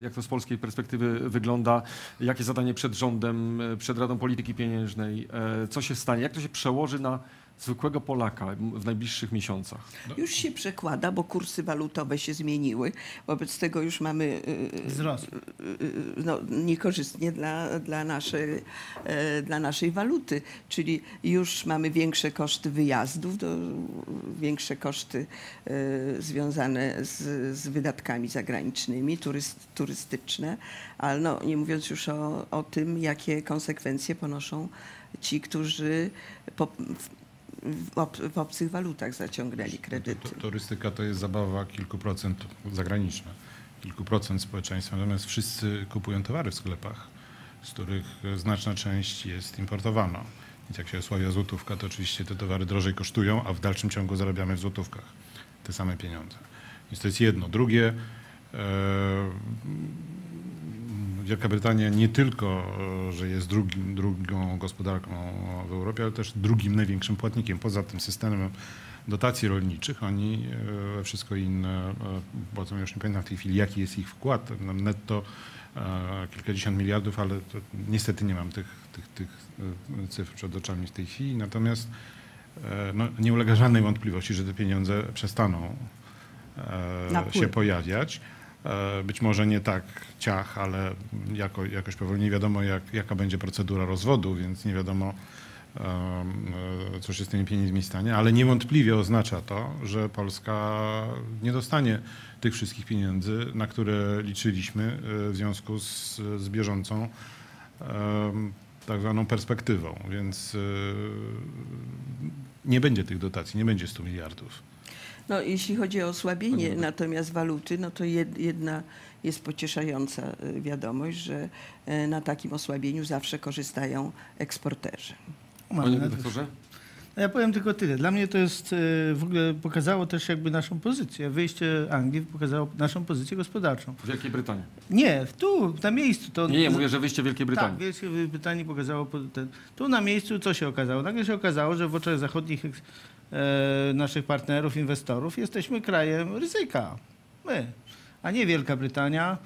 Jak to z polskiej perspektywy wygląda? Jakie zadanie przed rządem, e, przed Radą Polityki Pieniężnej? E, Co się stanie? Jak to się przełoży na zwykłego Polaka w najbliższych miesiącach? Już się przekłada, bo kursy walutowe się zmieniły. Wobec tego już mamy y, Wzrost. y, y, no, niekorzystnie dla, dla, naszej, e, dla naszej waluty. Czyli już mamy większe koszty wyjazdów, do, większe koszty e, związane z, z wydatkami zagranicznymi, turyst, turystyczne, ale no, nie mówiąc już o, o tym, jakie konsekwencje ponoszą ci, którzy po, w, w, ob, w obcych walutach zaciągnęli kredyty. Tu- Turystyka to jest zabawa kilku procent zagraniczna, kilku procent społeczeństwa, natomiast wszyscy kupują towary w sklepach, z których znaczna część jest importowana. Więc jak się osłabia złotówka, to oczywiście te towary drożej kosztują, a w dalszym ciągu zarabiamy w złotówkach te same pieniądze. Więc to jest jedno. Drugie, e, Wielka Brytania nie tylko, e, że jest drugim, drugą gospodarką w Europie, ale też drugim największym płatnikiem. Poza tym systemem dotacji rolniczych, oni e, wszystko inne e, płacą. Ja już nie pamiętam w tej chwili, jaki jest ich wkład. Netto e, kilkadziesiąt miliardów, ale to niestety nie mam tych, tych, tych e, cyfr przed oczami w tej chwili. Natomiast e, no, nie ulega żadnej wątpliwości, że te pieniądze przestaną e, Napływ. się pojawiać. E, Być może nie tak ciach, ale jako, jakoś powoli nie wiadomo, jak, jaka będzie procedura rozwodu, więc nie wiadomo, e, co się z tymi pieniędzmi stanie, ale niewątpliwie oznacza to, że Polska nie dostanie tych wszystkich pieniędzy, na które liczyliśmy e, w związku z, z bieżącą tak zwaną perspektywą, więc e, nie będzie tych dotacji, nie będzie 100 miliardów. No, jeśli chodzi o osłabienie natomiast waluty, no to jed- jedna jest pocieszająca y, wiadomość, że y, na takim osłabieniu zawsze korzystają eksporterzy. Panie redaktorze? No Ja powiem tylko tyle. Dla mnie to jest, e, w ogóle pokazało też jakby naszą pozycję. Wyjście Anglii pokazało naszą pozycję gospodarczą. W Wielkiej Brytanii. Nie, tu, na miejscu. To, Nie, nie, mówię, że wyjście Wielkiej Brytanii. Tak, Wielkie Brytanii pokazało po- ten, tu na miejscu co się okazało? Nagle się okazało, że w oczach zachodnich e, naszych partnerów, inwestorów jesteśmy krajem ryzyka. My, a nie Wielka Brytania.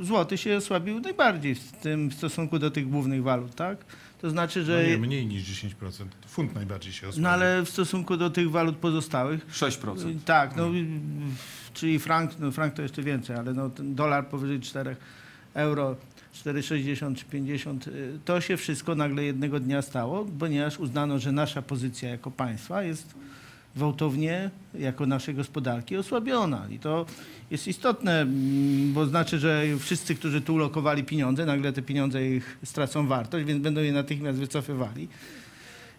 Złoty się osłabił najbardziej w tym w stosunku do tych głównych walut, tak? To znaczy, że No nie, mniej niż 10%. Funt najbardziej się osłabił. no ale w stosunku do tych walut pozostałych 6%. tak, no, czyli frank, no frank to jeszcze więcej, ale no, ten dolar powyżej 4 euro, 4,60 czy 50, y, to się wszystko nagle jednego dnia stało, ponieważ uznano, że nasza pozycja jako państwa jest gwałtownie, jako naszej gospodarki, osłabiona. I to jest istotne, mm, bo znaczy, że wszyscy, którzy tu lokowali pieniądze, nagle te pieniądze ich stracą wartość, więc będą je natychmiast wycofywali.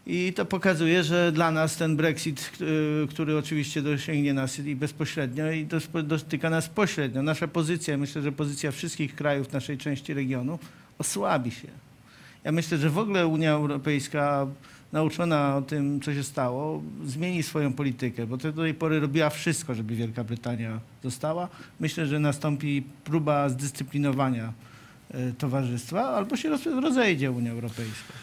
I to pokazuje, że dla nas ten Brexit, y, który oczywiście dosięgnie nas i bezpośrednio i dotyka nas pośrednio, nasza pozycja, myślę, że pozycja wszystkich krajów naszej części regionu osłabi się. Ja myślę, że w ogóle Unia Europejska, nauczona o tym, co się stało, zmieni swoją politykę, bo do tej pory robiła wszystko, żeby Wielka Brytania została. Myślę, że nastąpi próba zdyscyplinowania y, towarzystwa, albo się roz- rozejdzie Unia Europejska.